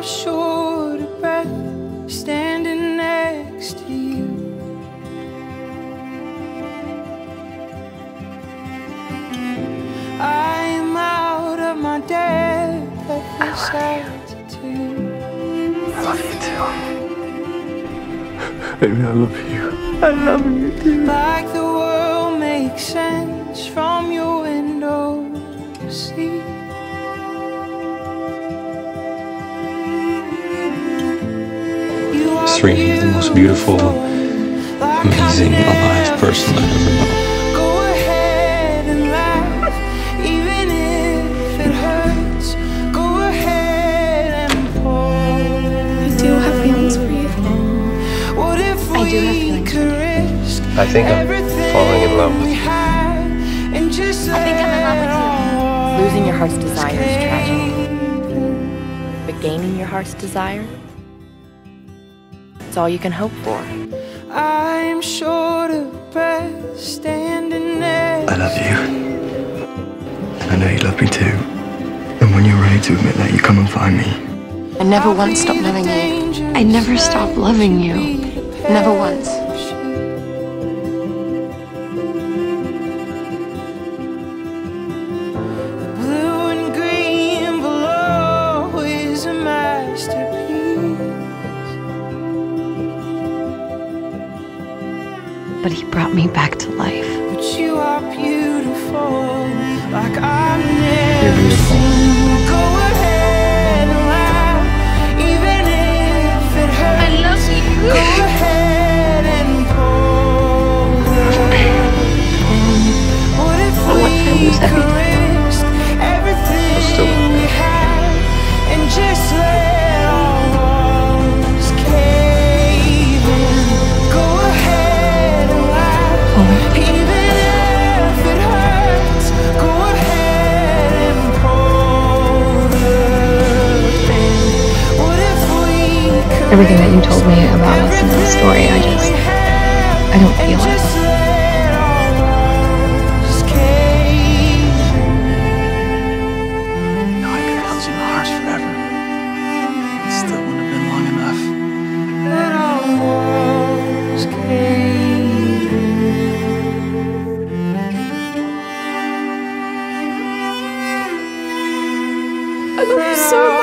I'm short of breath standing next to you. I'm out of my depth of this altitude. I love you too. Baby, I love you. I love you too. Like the world makes sense from your window You is the most beautiful, amazing, alive person I've ever known. Go ahead and laugh, even if it hurts. Go ahead and pause. I do have feelings for you. I do have feelings could risk I think I'm falling in love with we you. and just I think I'm in love with you. Losing your heart's desire is tragic. But gaining your heart's desire, it's all you can hope for. I'm short of breath standing there. I love you. And I know you love me too. And when you're ready to admit that, you come and find me. I never once stopped loving you. I never stopped loving you. Never once. But he brought me back to life. Everything that you told me about us in that story, I just, I don't feel it. No, I could have held you in my heart forever. It still wouldn't have been long enough. I love you so much. It's kidding.